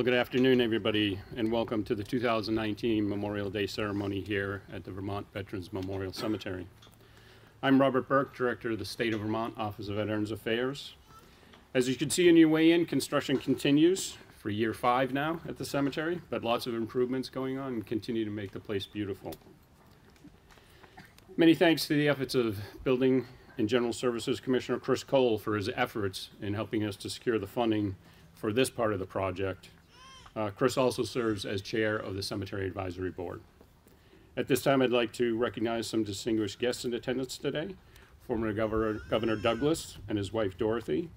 Well, good afternoon, everybody, and welcome to the 2019 Memorial Day ceremony here at the Vermont Veterans Memorial Cemetery. I'm Robert Burke, Director of the State of Vermont Office of Veterans Affairs. As you can see on your way in, construction continues for year five now at the cemetery, but lots of improvements going on and continue to make the place beautiful. Many thanks to the efforts of Building and General Services Commissioner Chris Cole for his efforts in helping us to secure the funding for this part of the project uh, Chris also serves as chair of the Cemetery Advisory Board. At this time, I'd like to recognize some distinguished guests in attendance today. Former Governor, Governor Douglas and his wife Dorothy,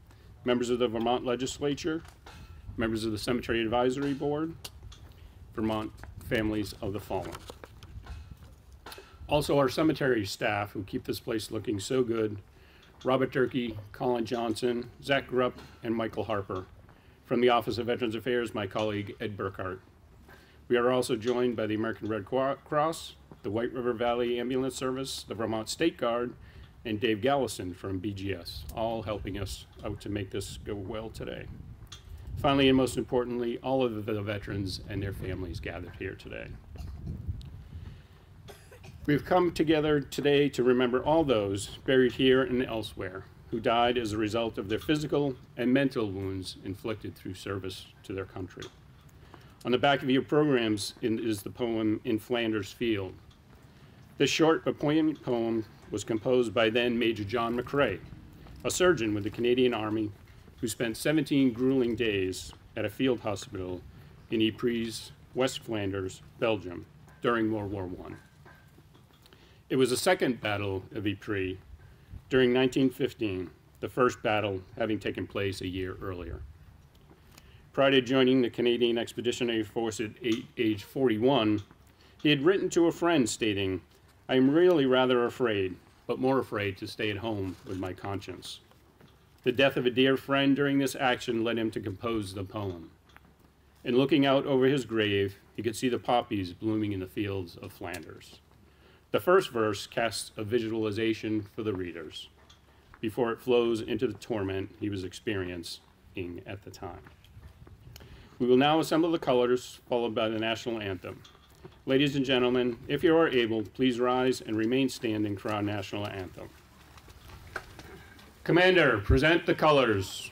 members of the Vermont Legislature, members of the Cemetery Advisory Board, Vermont families of the fallen. Also, our cemetery staff who keep this place looking so good Robert Durkee, Colin Johnson, Zach Grupp, and Michael Harper. From the Office of Veterans Affairs, my colleague Ed Burkhart. We are also joined by the American Red Cross, the White River Valley Ambulance Service, the Vermont State Guard, and Dave Gallison from BGS, all helping us out to make this go well today. Finally, and most importantly, all of the veterans and their families gathered here today. We've come together today to remember all those buried here and elsewhere who died as a result of their physical and mental wounds inflicted through service to their country. On the back of your programs is the poem In Flanders Field. This short but poignant poem was composed by then Major John McCrae, a surgeon with the Canadian Army who spent 17 grueling days at a field hospital in Ypres, West Flanders, Belgium, during World War I. It was the second Battle of Ypres during 1915, the first battle having taken place a year earlier. Prior to joining the Canadian Expeditionary Force at age 41, he had written to a friend stating, I am really rather afraid, but more afraid to stay at home with my conscience. The death of a dear friend during this action led him to compose the poem. And looking out over his grave, he could see the poppies blooming in the fields of Flanders. The first verse casts a visualization for the readers before it flows into the torment he was experiencing at the time. We will now assemble the colors, followed by the national anthem. Ladies and gentlemen, if you are able, please rise and remain standing for our national anthem. Commander, present the colors.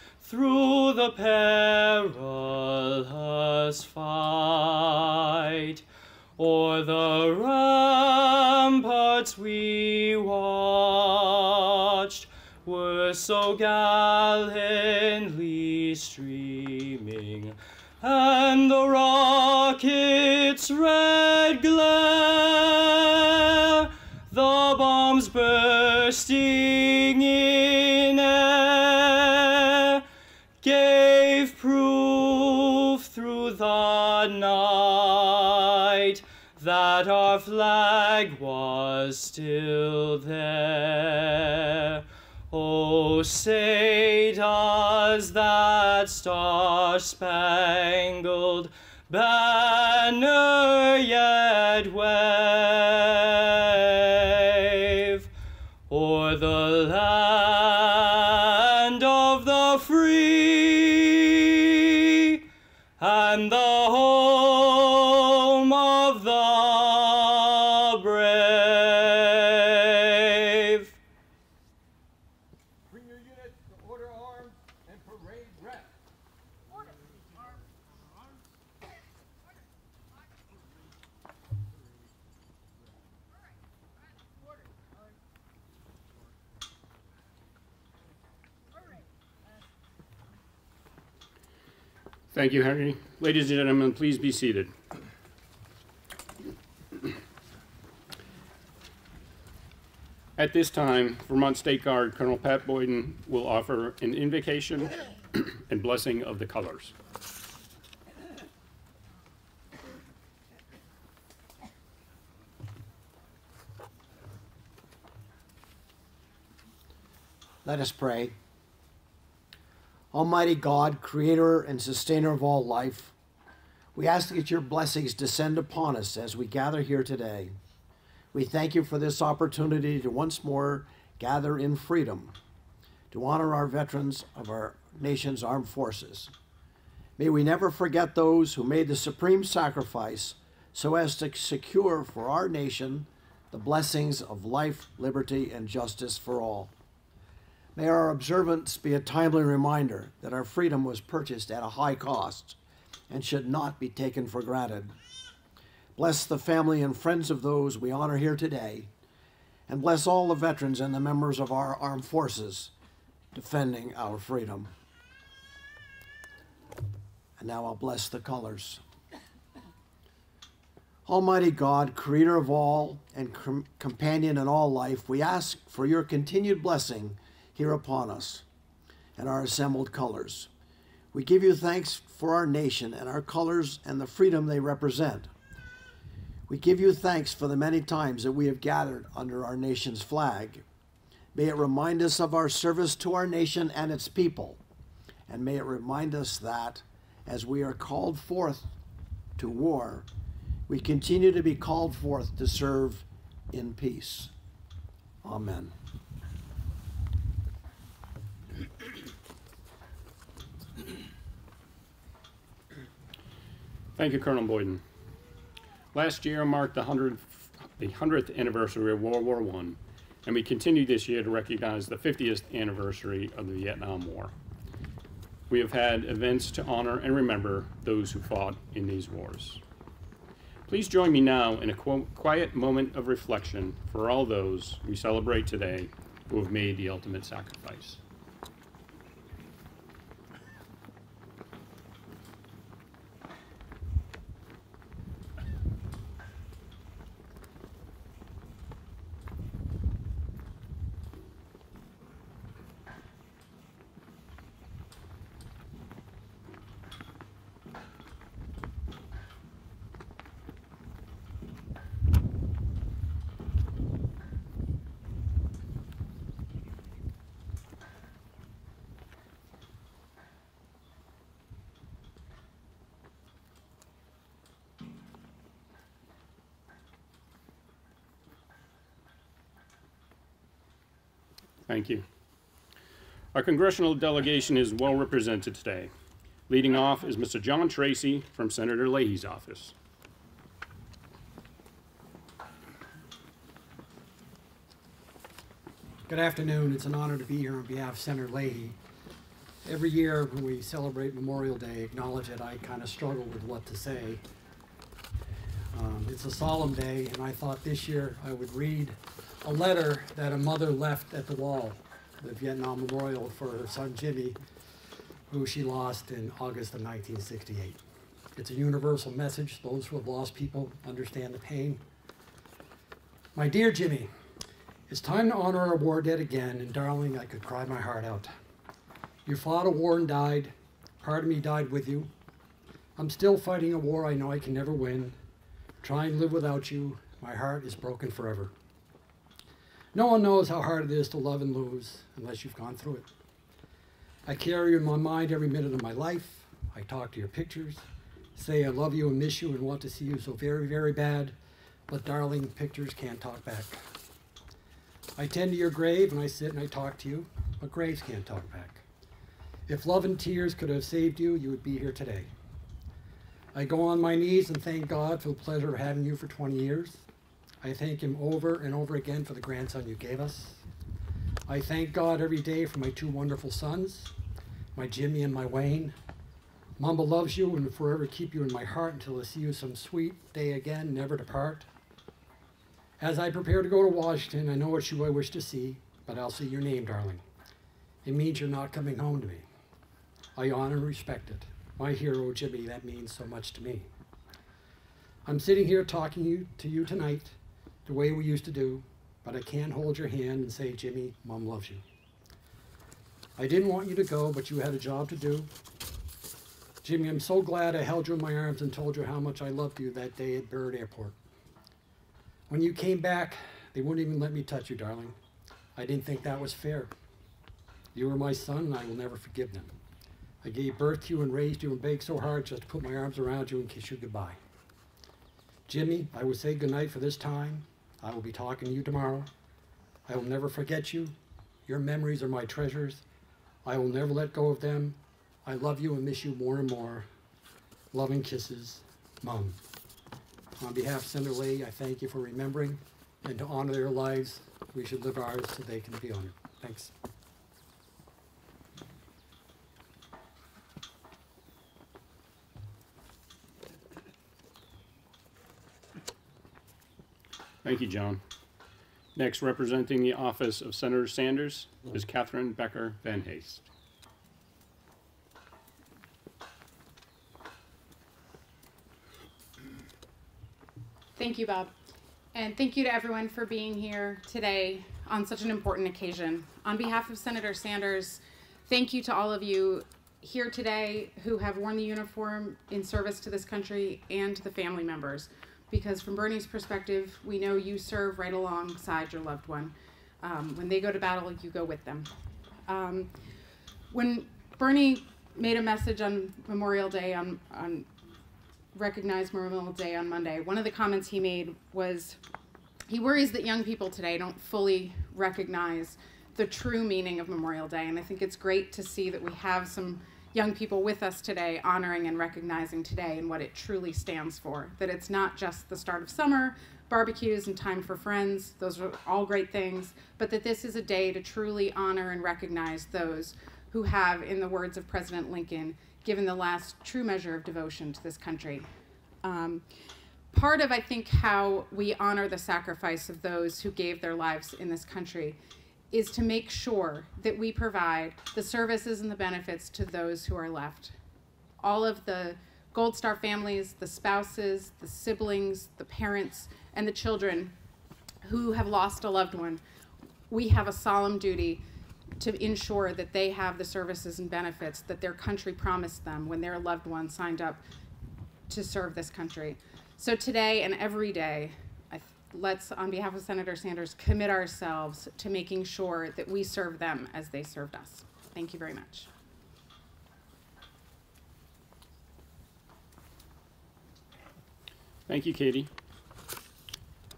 through the perilous fight o'er the ramparts we watched were so gallantly streaming, and the rocket's red glare, the bombs bursting in our flag was still there. Oh, say does that star-spangled banner yet wave Ladies and gentlemen, please be seated. At this time, Vermont State Guard Colonel Pat Boyden will offer an invocation and blessing of the colors. Let us pray. Almighty God, creator and sustainer of all life, we ask that your blessings descend upon us as we gather here today. We thank you for this opportunity to once more gather in freedom, to honor our veterans of our nation's armed forces. May we never forget those who made the supreme sacrifice so as to secure for our nation the blessings of life, liberty, and justice for all. May our observance be a timely reminder that our freedom was purchased at a high cost and should not be taken for granted. Bless the family and friends of those we honor here today, and bless all the veterans and the members of our armed forces defending our freedom. And now I'll bless the colors. Almighty God, creator of all and com- companion in all life, we ask for your continued blessing here upon us and our assembled colors. We give you thanks for our nation and our colors and the freedom they represent. We give you thanks for the many times that we have gathered under our nation's flag. May it remind us of our service to our nation and its people. And may it remind us that as we are called forth to war, we continue to be called forth to serve in peace. Amen. Thank you, Colonel Boyden. Last year marked the 100th, the 100th anniversary of World War I, and we continue this year to recognize the 50th anniversary of the Vietnam War. We have had events to honor and remember those who fought in these wars. Please join me now in a quiet moment of reflection for all those we celebrate today who have made the ultimate sacrifice. Thank you. Our congressional delegation is well represented today. Leading off is Mr. John Tracy from Senator Leahy's office. Good afternoon. It's an honor to be here on behalf of Senator Leahy. Every year when we celebrate Memorial Day, acknowledge it, I kind of struggle with what to say. Um, it's a solemn day, and I thought this year I would read a letter that a mother left at the wall, the Vietnam Memorial for her son Jimmy, who she lost in August of 1968. It's a universal message. Those who have lost people understand the pain. My dear Jimmy, it's time to honor our war dead again, and darling, I could cry my heart out. You fought a war and died. Part of me died with you. I'm still fighting a war I know I can never win. Try and live without you. My heart is broken forever. No one knows how hard it is to love and lose unless you've gone through it. I carry you in my mind every minute of my life. I talk to your pictures, say I love you and miss you and want to see you so very, very bad. But darling, pictures can't talk back. I tend to your grave and I sit and I talk to you, but graves can't talk back. If love and tears could have saved you, you would be here today. I go on my knees and thank God for the pleasure of having you for 20 years. I thank Him over and over again for the grandson you gave us. I thank God every day for my two wonderful sons, my Jimmy and my Wayne. Mamba loves you and will forever keep you in my heart until I see you some sweet day again, never to part. As I prepare to go to Washington, I know what you I wish to see, but I'll see your name, darling. It means you're not coming home to me. I honor and respect it. My hero, Jimmy, that means so much to me. I'm sitting here talking to you tonight the way we used to do, but I can't hold your hand and say, Jimmy, Mom loves you. I didn't want you to go, but you had a job to do. Jimmy, I'm so glad I held you in my arms and told you how much I loved you that day at Byrd Airport. When you came back, they wouldn't even let me touch you, darling. I didn't think that was fair. You were my son, and I will never forgive them. I gave birth to you and raised you and begged so hard just to put my arms around you and kiss you goodbye. Jimmy, I will say goodnight for this time. I will be talking to you tomorrow. I will never forget you. Your memories are my treasures. I will never let go of them. I love you and miss you more and more. Loving kisses, Mom. On behalf of Senator Lee, I thank you for remembering and to honor their lives. We should live ours so they can be honored. Thanks. Thank you, John. Next, representing the office of Senator Sanders is Catherine Becker Van Haste. Thank you, Bob. And thank you to everyone for being here today on such an important occasion. On behalf of Senator Sanders, thank you to all of you here today who have worn the uniform in service to this country and to the family members. Because from Bernie's perspective, we know you serve right alongside your loved one. Um, when they go to battle, you go with them. Um, when Bernie made a message on Memorial Day on, on recognize Memorial Day on Monday, one of the comments he made was he worries that young people today don't fully recognize the true meaning of Memorial Day. And I think it's great to see that we have some young people with us today honoring and recognizing today and what it truly stands for. That it's not just the start of summer, barbecues, and time for friends, those are all great things, but that this is a day to truly honor and recognize those who have, in the words of President Lincoln, given the last true measure of devotion to this country. Um, part of, I think, how we honor the sacrifice of those who gave their lives in this country is to make sure that we provide the services and the benefits to those who are left. All of the Gold Star families, the spouses, the siblings, the parents, and the children who have lost a loved one, we have a solemn duty to ensure that they have the services and benefits that their country promised them when their loved one signed up to serve this country. So today and every day, let's, on behalf of Senator Sanders, commit ourselves to making sure that we serve them as they served us. Thank you very much. Thank you, Katie.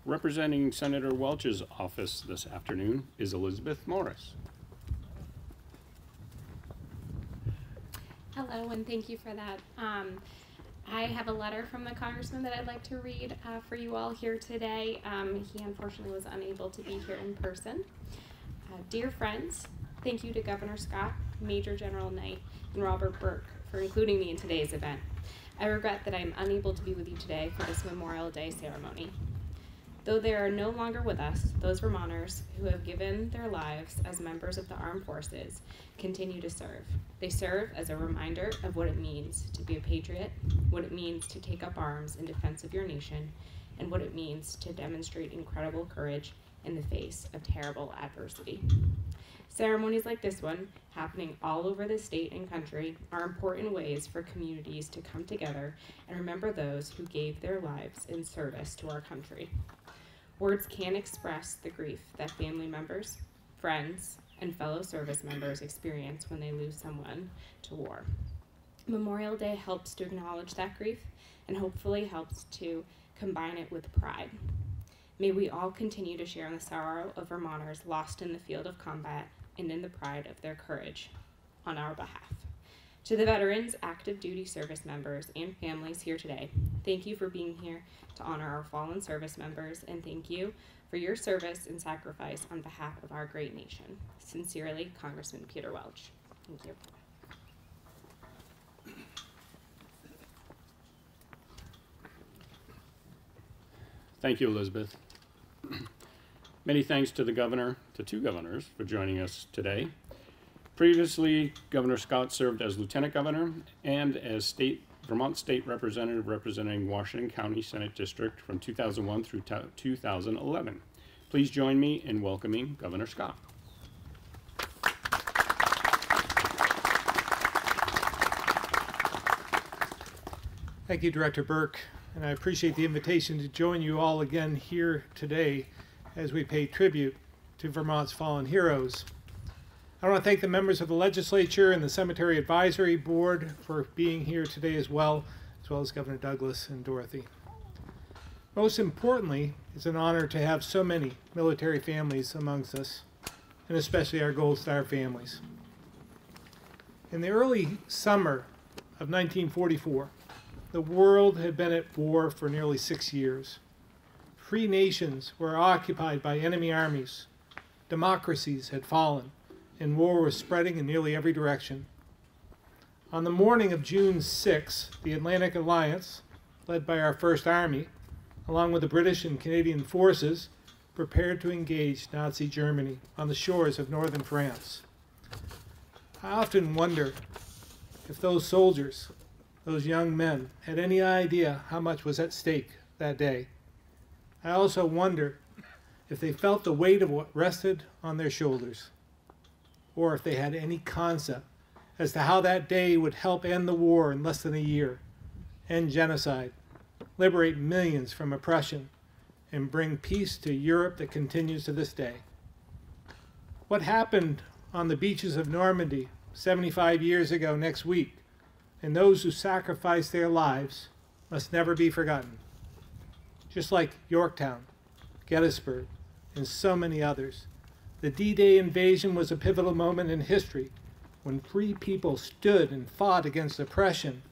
Representing Senator Welch's office this afternoon is Elizabeth Morris. Hello, and thank you for that. Um, I have a letter from the congressman that I'd like to read uh, for you all here today. Um, he unfortunately was unable to be here in person. Uh, dear friends, thank you to Governor Scott, Major General Knight, and Robert Burke for including me in today's event. I regret that I am unable to be with you today for this Memorial Day ceremony. Though they are no longer with us, those Vermonters who have given their lives as members of the armed forces continue to serve. They serve as a reminder of what it means to be a patriot, what it means to take up arms in defense of your nation, and what it means to demonstrate incredible courage in the face of terrible adversity. Ceremonies like this one, happening all over the state and country, are important ways for communities to come together and remember those who gave their lives in service to our country. Words can't express the grief that family members, friends, and fellow service members experience when they lose someone to war. Memorial Day helps to acknowledge that grief and hopefully helps to combine it with pride. May we all continue to share in the sorrow of Vermonters lost in the field of combat and in the pride of their courage on our behalf. To the veterans, active duty service members, and families here today, thank you for being here to honor our fallen service members, and thank you for your service and sacrifice on behalf of our great nation. Sincerely, Congressman Peter Welch. Thank you. Thank you, Elizabeth. Many thanks to the governor, to two governors, for joining us today. Previously, Governor Scott served as lieutenant governor and as state Vermont State Representative representing Washington County Senate District from 2001 through 2011. Please join me in welcoming Governor Scott. Thank you, Director Burke, and I appreciate the invitation to join you all again here today as we pay tribute to Vermont's fallen heroes. I want to thank the members of the legislature and the Cemetery Advisory Board for being here today as well, as well as Governor Douglas and Dorothy. Most importantly, it's an honor to have so many military families amongst us, and especially our Gold Star families. In the early summer of 1944, the world had been at war for nearly six years. Free nations were occupied by enemy armies. Democracies had fallen, and war was spreading in nearly every direction. On the morning of June 6, the Atlantic Alliance, led by our First Army, along with the British and Canadian forces, prepared to engage Nazi Germany on the shores of northern France. I often wonder if those soldiers, those young men, had any idea how much was at stake that day. I also wonder if they felt the weight of what rested on their shoulders, or if they had any concept as to how that day would help end the war in less than a year, end genocide, liberate millions from oppression, and bring peace to Europe that continues to this day. What happened on the beaches of Normandy 75 years ago next week, and those who sacrificed their lives must never be forgotten. Just like Yorktown, Gettysburg, and so many others, the D Day invasion was a pivotal moment in history when free people stood and fought against oppression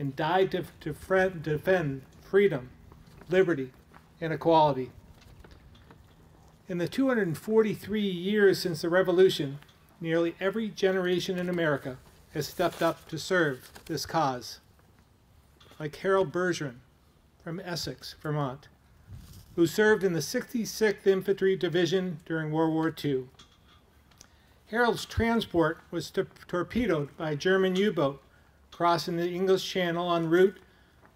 and died to, to defend freedom, liberty, and equality. In the 243 years since the Revolution, nearly every generation in America has stepped up to serve this cause. Like Harold Bergeron from Essex, Vermont, who served in the 66th Infantry Division during World War II. Harold's transport was torpedoed by a German U boat crossing the English Channel en route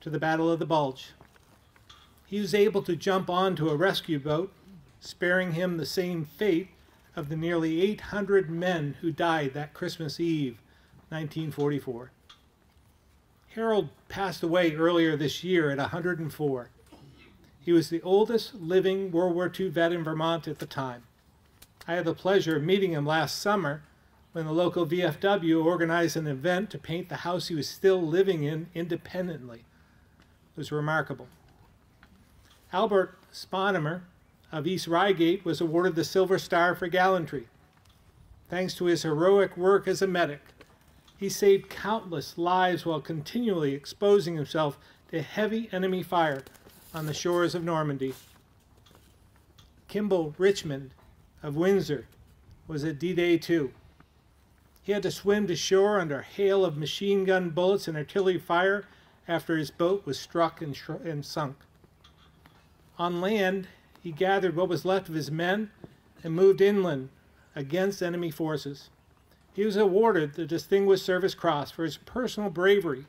to the Battle of the Bulge. He was able to jump onto a rescue boat, sparing him the same fate of the nearly 800 men who died that Christmas Eve, 1944. Harold passed away earlier this year at 104. He was the oldest living World War II vet in Vermont at the time. I had the pleasure of meeting him last summer when the local VFW organized an event to paint the house he was still living in independently. It was remarkable. Albert Sponemer of East Ryegate was awarded the Silver Star for gallantry. Thanks to his heroic work as a medic, he saved countless lives while continually exposing himself to heavy enemy fire on the shores of Normandy. Kimball Richmond of Windsor was at D Day too. He had to swim to shore under a hail of machine gun bullets and artillery fire after his boat was struck and, and sunk. On land, he gathered what was left of his men and moved inland against enemy forces. He was awarded the Distinguished Service Cross for his personal bravery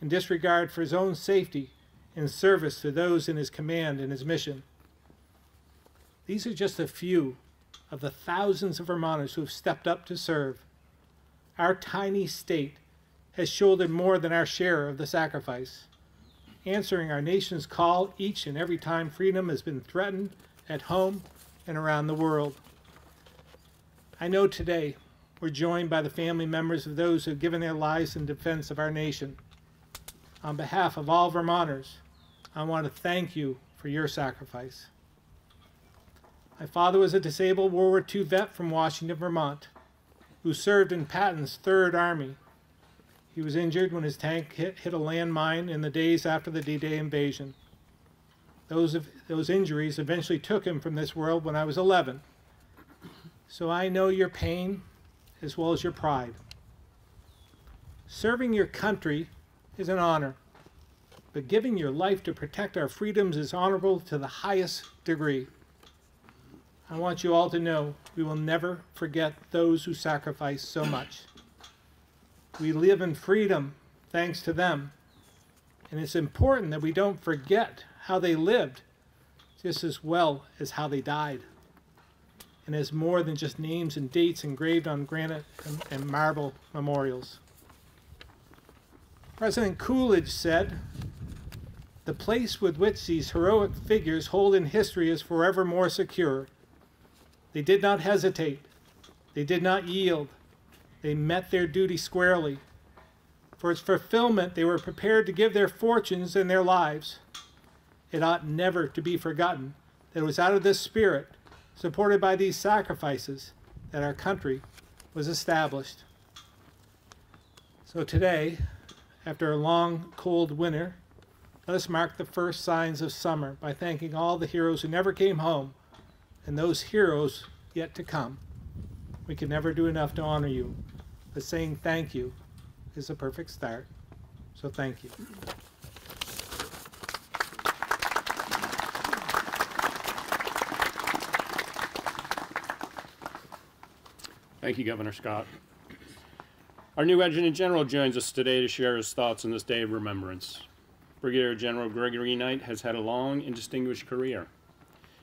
and disregard for his own safety in service to those in his command and his mission. These are just a few of the thousands of Vermonters who have stepped up to serve. Our tiny state has shouldered more than our share of the sacrifice, answering our nation's call each and every time freedom has been threatened at home and around the world. I know today we're joined by the family members of those who have given their lives in defense of our nation. On behalf of all Vermonters, I want to thank you for your sacrifice. My father was a disabled World War II vet from Washington, Vermont, who served in Patton's Third Army. He was injured when his tank hit, hit a landmine in the days after the D Day invasion. Those, those injuries eventually took him from this world when I was 11. So I know your pain as well as your pride. Serving your country is an honor, but giving your life to protect our freedoms is honorable to the highest degree. I want you all to know we will never forget those who sacrificed so much. We live in freedom thanks to them, and it's important that we don't forget how they lived just as well as how they died and has more than just names and dates engraved on granite and, and marble memorials. President Coolidge said, The place with which these heroic figures hold in history is forever more secure. They did not hesitate. They did not yield. They met their duty squarely. For its fulfillment, they were prepared to give their fortunes and their lives. It ought never to be forgotten that it was out of this spirit supported by these sacrifices, that our country was established. So today, after a long, cold winter, let us mark the first signs of summer by thanking all the heroes who never came home and those heroes yet to come. We can never do enough to honor you, but saying thank you is a perfect start. So thank you. Thank you, Governor Scott. Our new Adjutant General joins us today to share his thoughts on this day of remembrance. Brigadier General Gregory Knight has had a long and distinguished career.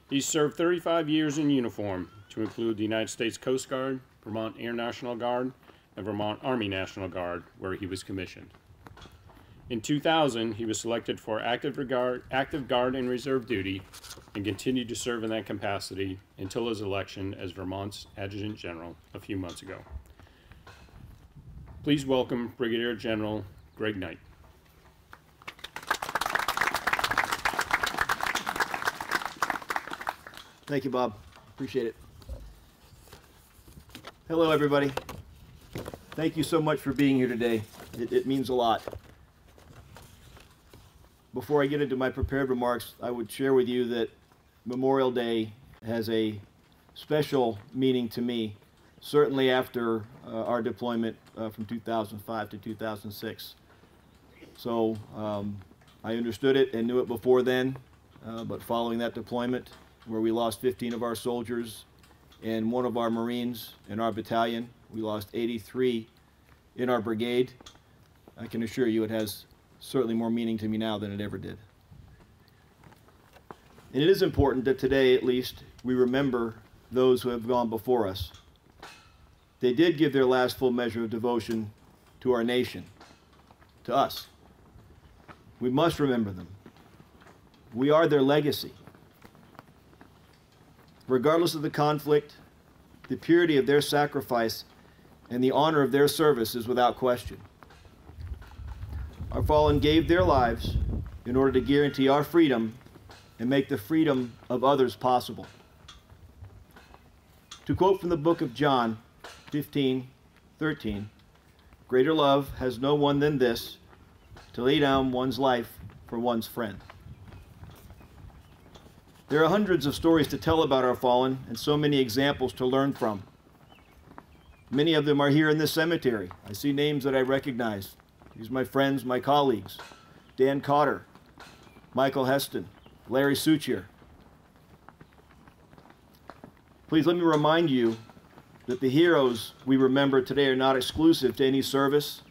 He served 35 years in uniform, to include the United States Coast Guard, Vermont Air National Guard, and Vermont Army National Guard, where he was commissioned. In 2000, he was selected for active, regard, active Guard and Reserve duty and continued to serve in that capacity until his election as Vermont's Adjutant General a few months ago. Please welcome Brigadier General Greg Knight. Thank you, Bob. Appreciate it. Hello, everybody. Thank you so much for being here today. It, it, means a lot. Before I get into my prepared remarks, I would share with you that Memorial Day has a special meaning to me, certainly after uh, our deployment uh, from 2005 to 2006. So um, I understood it and knew it before then, uh, but following that deployment, where we lost 15 of our soldiers and one of our Marines in our battalion. We lost 83 in our brigade. I can assure you it has certainly more meaning to me now than it ever did. And it is important that today, at least, we remember those who have gone before us. They did give their last full measure of devotion to our nation, to us. We must remember them. We are their legacy. Regardless of the conflict, the purity of their sacrifice and the honor of their service is without question. Our fallen gave their lives in order to guarantee our freedom and make the freedom of others possible. To quote from the book of John 15 13, greater love has no one than this to lay down one's life for one's friend. There are hundreds of stories to tell about our fallen and so many examples to learn from. Many of them are here in this cemetery. I see names that I recognize. These are my friends, my colleagues Dan Cotter, Michael Heston, Larry Suchier. Please let me remind you that the heroes we remember today are not exclusive to any service,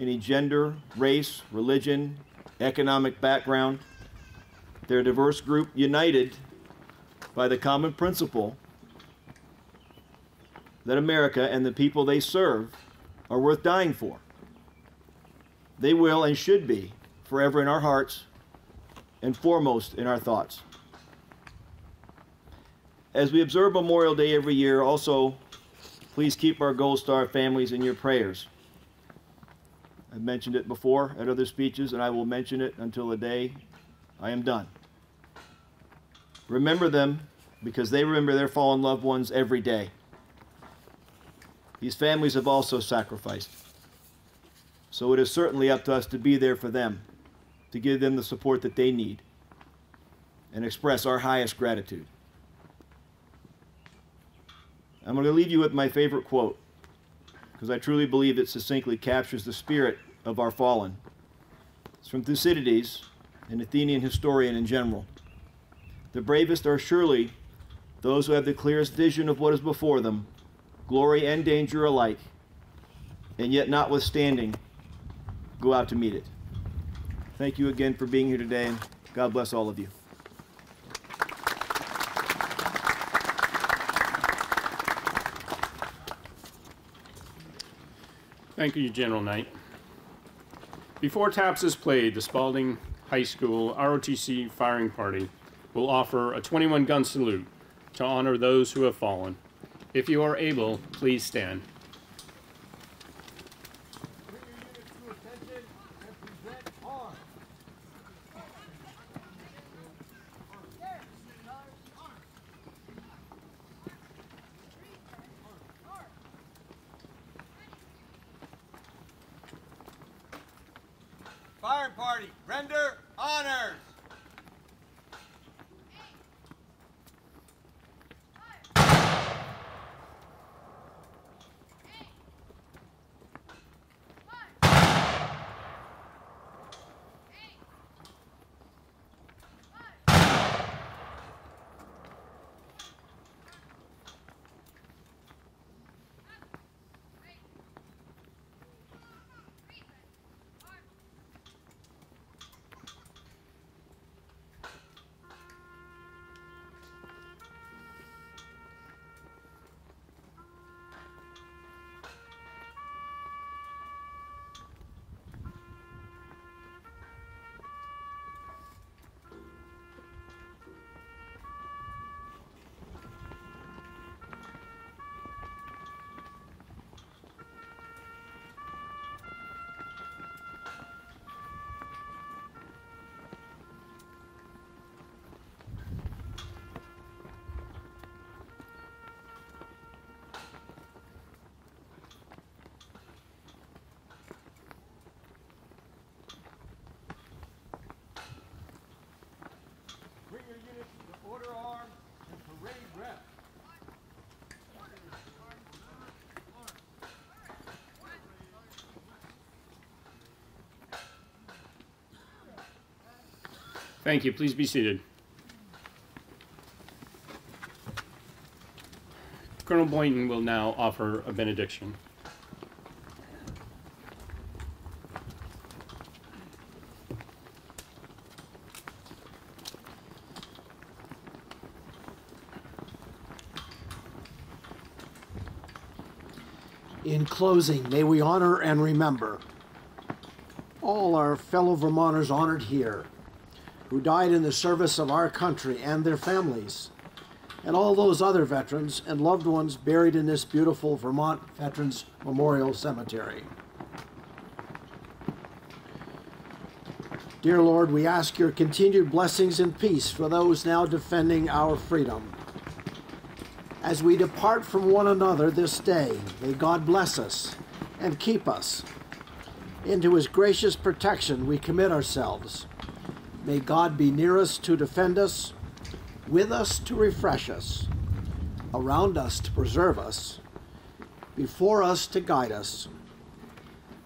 any gender, race, religion, economic background. They're a diverse group united by the common principle that America and the people they serve are worth dying for. They will and should be forever in our hearts and foremost in our thoughts. As we observe Memorial Day every year, also please keep our Gold Star families in your prayers. I've mentioned it before at other speeches, and I will mention it until the day I am done. Remember them because they remember their fallen loved ones every day. These families have also sacrificed. So it is certainly up to us to be there for them, to give them the support that they need, and express our highest gratitude. I'm going to leave you with my favorite quote, because I truly believe it succinctly captures the spirit of our fallen. It's from Thucydides, an Athenian historian in general. The bravest are surely those who have the clearest vision of what is before them, glory and danger alike, and yet notwithstanding, go out to meet it. Thank you again for being here today, and God bless all of you. Thank you, General Knight. Before taps is played, the Spaulding High School ROTC firing party will offer a 21 gun salute to honor those who have fallen. If you are able, please stand. Thank you. Please be seated. Colonel Boynton will now offer a benediction. In closing, may we honor and remember all our fellow Vermonters honored here who died in the service of our country and their families, and all those other veterans and loved ones buried in this beautiful Vermont Veterans Memorial Cemetery. Dear Lord, we ask your continued blessings and peace for those now defending our freedom. As we depart from one another this day, may God bless us and keep us. Into his gracious protection we commit ourselves. May God be near us to defend us, with us to refresh us, around us to preserve us, before us to guide us,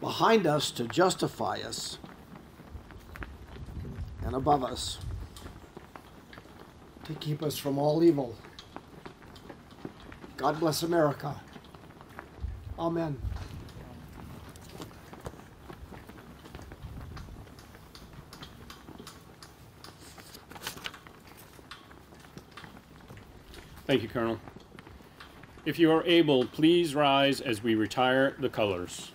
behind us to justify us, and above us to keep us from all evil. God bless America. Amen. Thank you, Colonel. If you are able, please rise as we retire the colors.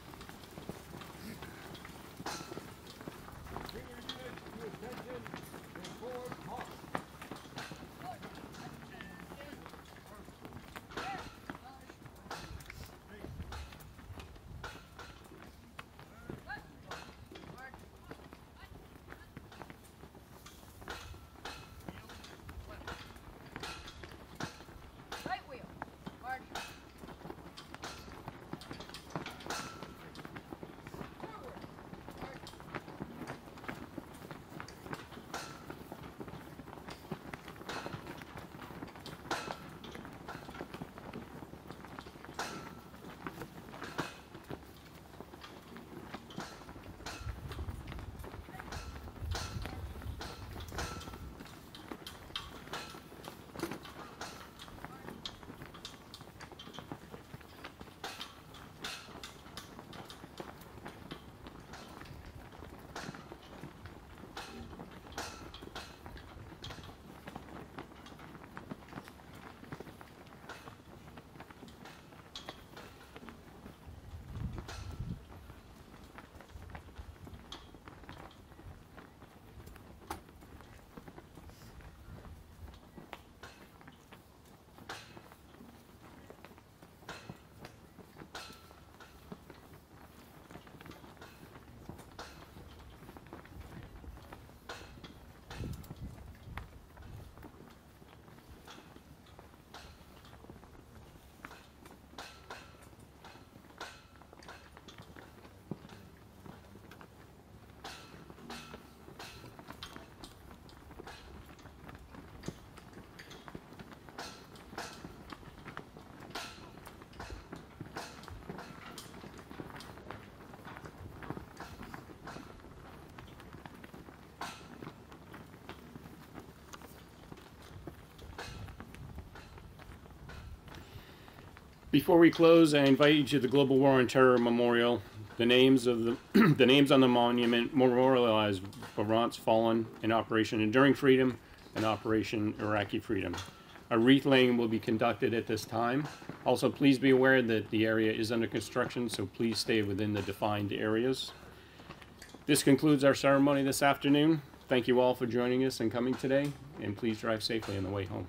Before we close, I invite you to the Global War on Terror Memorial. The names of the the names on the monument memorialize Vermont's fallen in Operation Enduring Freedom and Operation Iraqi Freedom. A wreath laying will be conducted at this time. Also, please be aware that the area is under construction, so please stay within the defined areas. This concludes our ceremony this afternoon. Thank you all for joining us and coming today, and please drive safely on the way home.